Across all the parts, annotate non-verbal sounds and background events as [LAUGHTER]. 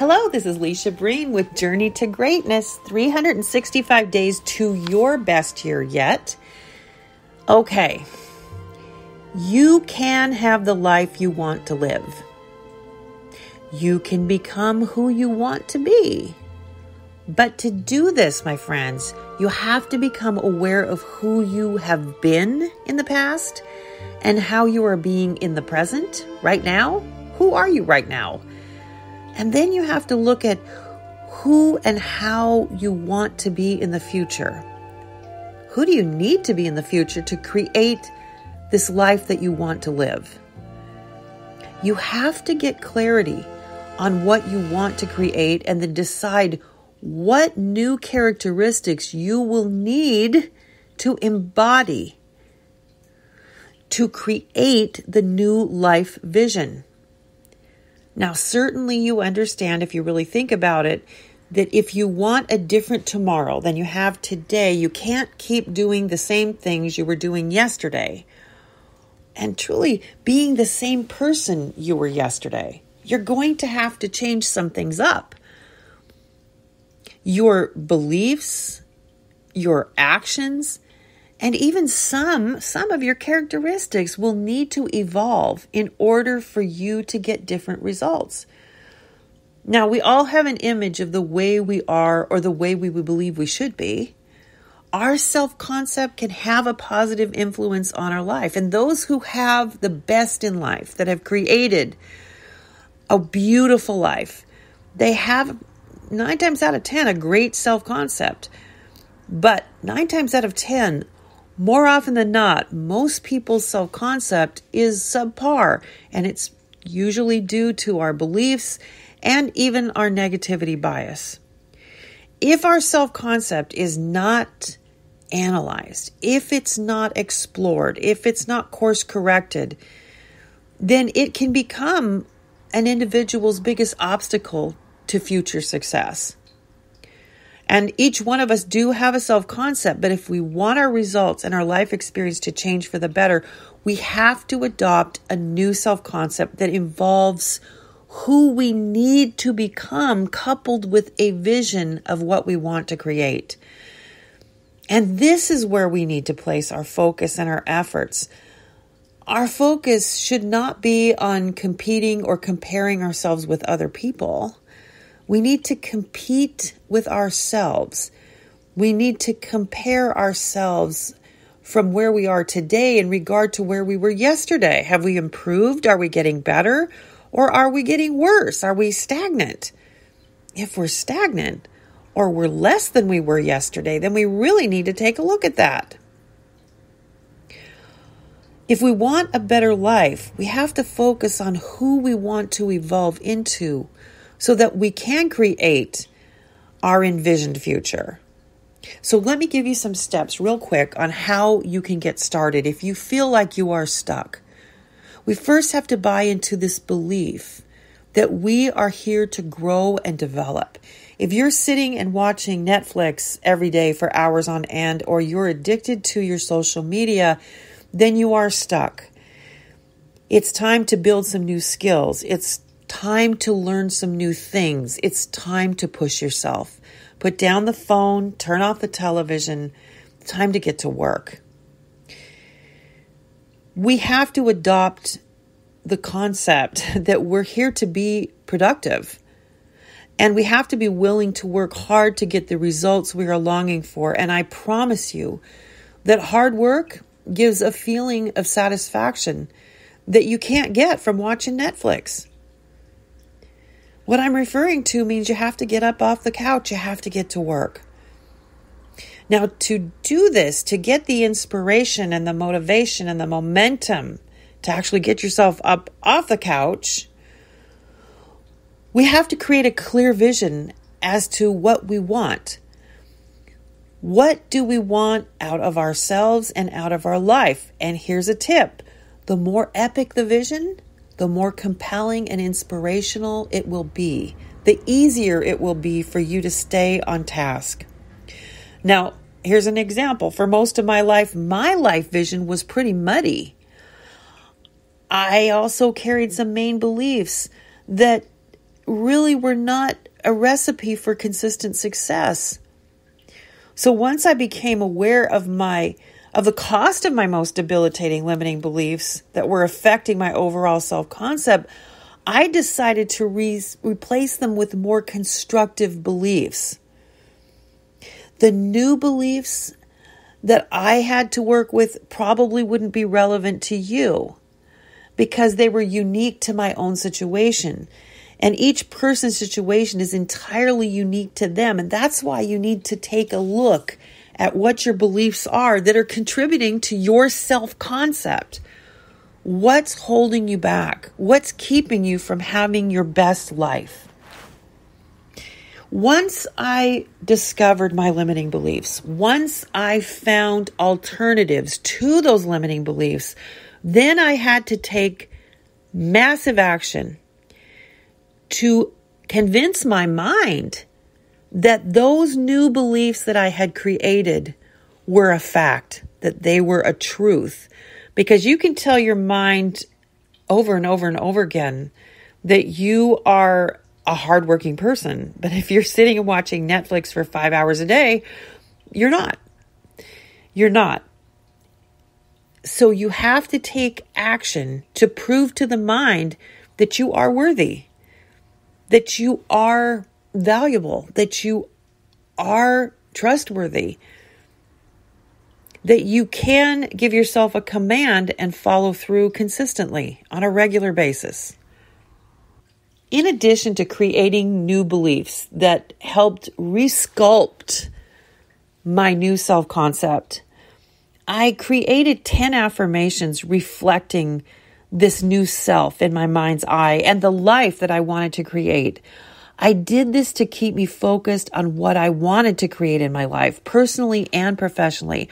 Hello, this is Lecia Breen with Journey to Greatness 365 days to your best year yet. Okay, you can have the life you want to live. You can become who you want to be. But to do this, my friends, you have to become aware of who you have been in the past and how you are being in the present right now. Who are you right now? And then you have to look at who and how you want to be in the future. Who do you need to be in the future to create this life that you want to live? You have to get clarity on what you want to create and then decide what new characteristics you will need to embody to create the new life vision. Now, certainly you understand if you really think about it that if you want a different tomorrow than you have today, you can't keep doing the same things you were doing yesterday and truly being the same person you were yesterday. You're going to have to change some things up. Your beliefs, your actions, and even some some of your characteristics will need to evolve in order for you to get different results. Now, we all have an image of the way we are or the way we believe we should be. Our self concept can have a positive influence on our life. And those who have the best in life, that have created a beautiful life, they have nine times out of 10 a great self concept. But nine times out of 10, more often than not, most people's self concept is subpar, and it's usually due to our beliefs and even our negativity bias. If our self concept is not analyzed, if it's not explored, if it's not course corrected, then it can become an individual's biggest obstacle to future success. And each one of us do have a self concept, but if we want our results and our life experience to change for the better, we have to adopt a new self concept that involves who we need to become, coupled with a vision of what we want to create. And this is where we need to place our focus and our efforts. Our focus should not be on competing or comparing ourselves with other people. We need to compete with ourselves. We need to compare ourselves from where we are today in regard to where we were yesterday. Have we improved? Are we getting better? Or are we getting worse? Are we stagnant? If we're stagnant or we're less than we were yesterday, then we really need to take a look at that. If we want a better life, we have to focus on who we want to evolve into so that we can create our envisioned future. So, let me give you some steps real quick on how you can get started if you feel like you are stuck. We first have to buy into this belief that we are here to grow and develop. If you're sitting and watching Netflix every day for hours on end, or you're addicted to your social media, then you are stuck. It's time to build some new skills. It's time to learn some new things. It's time to push yourself. Put down the phone, turn off the television. Time to get to work. We have to adopt the concept [LAUGHS] that we're here to be productive. And we have to be willing to work hard to get the results we are longing for. And I promise you that hard work gives a feeling of satisfaction that you can't get from watching Netflix. What I'm referring to means you have to get up off the couch, you have to get to work. Now, to do this, to get the inspiration and the motivation and the momentum to actually get yourself up off the couch, we have to create a clear vision as to what we want. What do we want out of ourselves and out of our life? And here's a tip the more epic the vision, the more compelling and inspirational it will be, the easier it will be for you to stay on task. Now, here's an example. For most of my life, my life vision was pretty muddy. I also carried some main beliefs that really were not a recipe for consistent success. So once I became aware of my of the cost of my most debilitating limiting beliefs that were affecting my overall self-concept, I decided to re- replace them with more constructive beliefs. The new beliefs that I had to work with probably wouldn't be relevant to you because they were unique to my own situation. And each person's situation is entirely unique to them. And that's why you need to take a look at what your beliefs are that are contributing to your self concept. What's holding you back? What's keeping you from having your best life? Once I discovered my limiting beliefs, once I found alternatives to those limiting beliefs, then I had to take massive action to convince my mind that those new beliefs that I had created were a fact, that they were a truth. Because you can tell your mind over and over and over again that you are a hardworking person. But if you're sitting and watching Netflix for five hours a day, you're not. You're not. So you have to take action to prove to the mind that you are worthy, that you are valuable, that you are trustworthy, that you can give yourself a command and follow through consistently on a regular basis. In addition to creating new beliefs that helped resculpt my new self concept, I created 10 affirmations reflecting this new self in my mind's eye and the life that I wanted to create. I did this to keep me focused on what I wanted to create in my life, personally and professionally.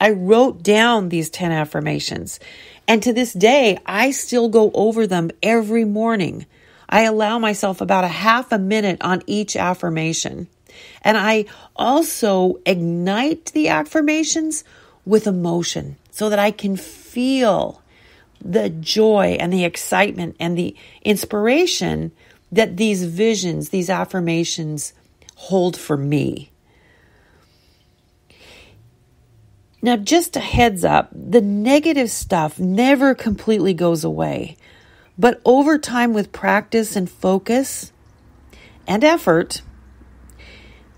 I wrote down these 10 affirmations, and to this day, I still go over them every morning. I allow myself about a half a minute on each affirmation. And I also ignite the affirmations with emotion so that I can feel the joy and the excitement and the inspiration that these visions, these affirmations hold for me. Now, just a heads up the negative stuff never completely goes away. But over time, with practice and focus and effort,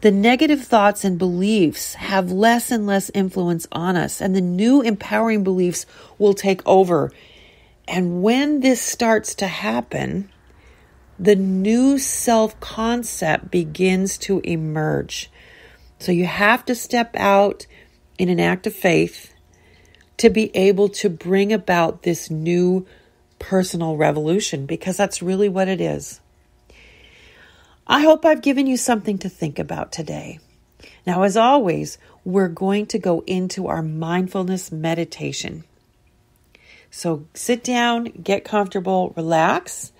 the negative thoughts and beliefs have less and less influence on us, and the new empowering beliefs will take over. And when this starts to happen, the new self concept begins to emerge. So you have to step out in an act of faith to be able to bring about this new personal revolution because that's really what it is. I hope I've given you something to think about today. Now, as always, we're going to go into our mindfulness meditation. So sit down, get comfortable, relax,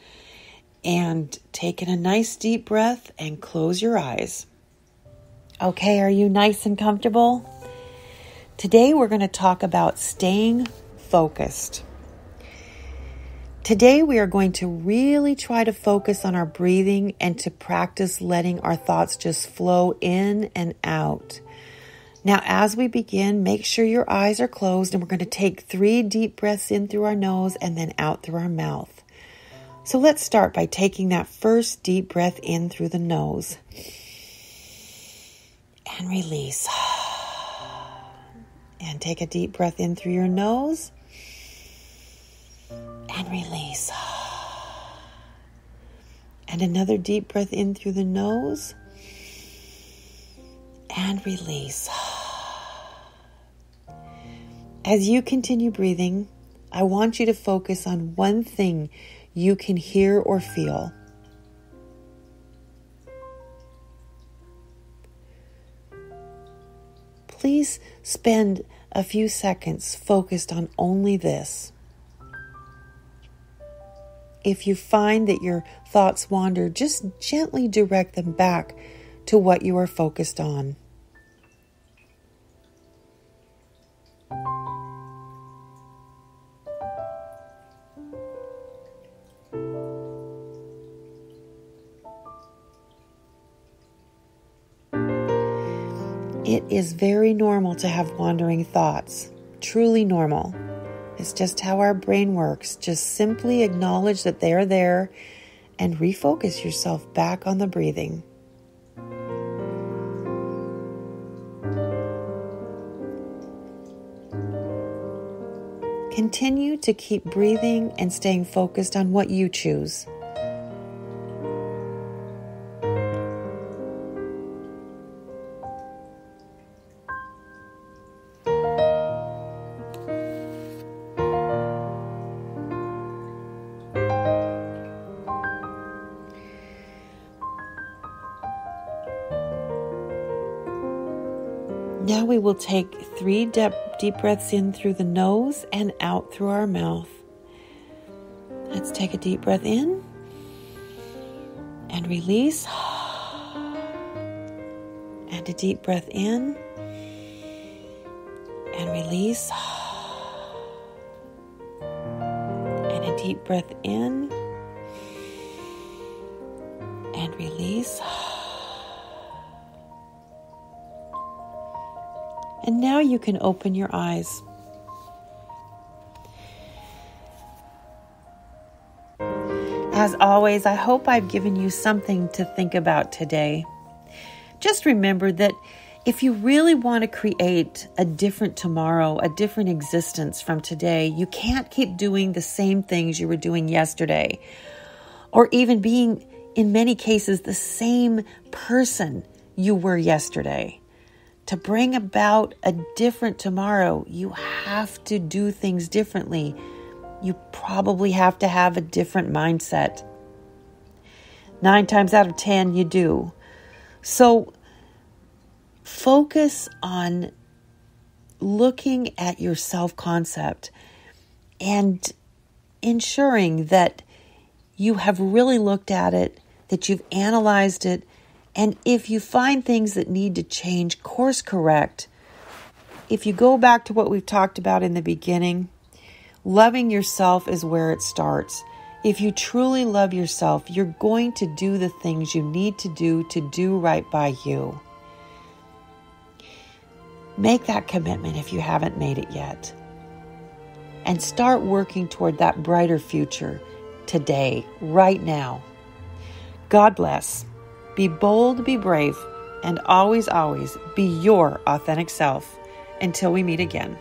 and take in a nice deep breath and close your eyes. Okay, are you nice and comfortable? Today, we're going to talk about staying focused. Today, we are going to really try to focus on our breathing and to practice letting our thoughts just flow in and out. Now, as we begin, make sure your eyes are closed, and we're going to take three deep breaths in through our nose and then out through our mouth. So let's start by taking that first deep breath in through the nose and release. And take a deep breath in through your nose and release. And another deep breath in through the nose and release. As you continue breathing, I want you to focus on one thing you can hear or feel. Please spend a few seconds focused on only this. If you find that your thoughts wander, just gently direct them back to what you are focused on. Is very normal to have wandering thoughts, truly normal. It's just how our brain works. Just simply acknowledge that they are there and refocus yourself back on the breathing. Continue to keep breathing and staying focused on what you choose. We will take three deep, deep breaths in through the nose and out through our mouth. Let's take a deep breath in and release. And a deep breath in and release. And a deep breath in and release. And now you can open your eyes. As always, I hope I've given you something to think about today. Just remember that if you really want to create a different tomorrow, a different existence from today, you can't keep doing the same things you were doing yesterday, or even being, in many cases, the same person you were yesterday to bring about a different tomorrow, you have to do things differently. You probably have to have a different mindset. Nine times out of ten, you do. So focus on looking at your self concept and ensuring that you have really looked at it, that you've analyzed it, and if you find things that need to change, course correct. If you go back to what we've talked about in the beginning, loving yourself is where it starts. If you truly love yourself, you're going to do the things you need to do to do right by you. Make that commitment if you haven't made it yet. And start working toward that brighter future today, right now. God bless. Be bold, be brave, and always, always be your authentic self. Until we meet again.